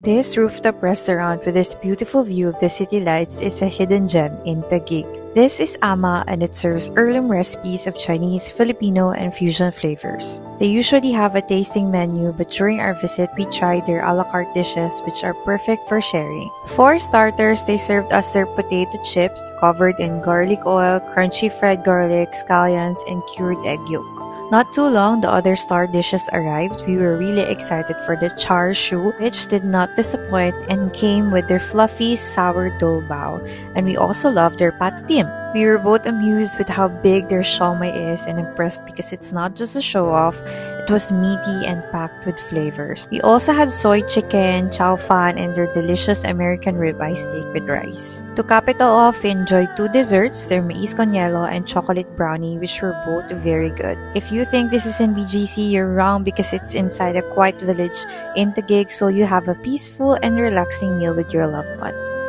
This rooftop restaurant with this beautiful view of the city lights is a hidden gem in Taguig. This is Amah and it serves heirloom recipes of Chinese, Filipino, and fusion flavors. They usually have a tasting menu, but during our visit, we tried their a la carte dishes, which are perfect for sharing. For starters, they served us their potato chips covered in garlic oil, crunchy fried garlic, scallions, and cured egg yolk. Not too long, the other star dishes arrived. We were really excited for the char siu, which did not disappoint and came with their fluffy sourdough bao. And we also loved their patatim. We were both amused with how big their siomai is and impressed because it's not just a show off, it was meaty and packed with flavors. We also had soy chicken, chow fan, and their delicious American ribeye steak with rice. To cap it all off, we enjoyed two desserts, their mais con and chocolate brownie, which were both very good. If you think this is in BGC, you're wrong because it's inside a quiet village in Taguig, so you have a peaceful and relaxing meal with your loved ones.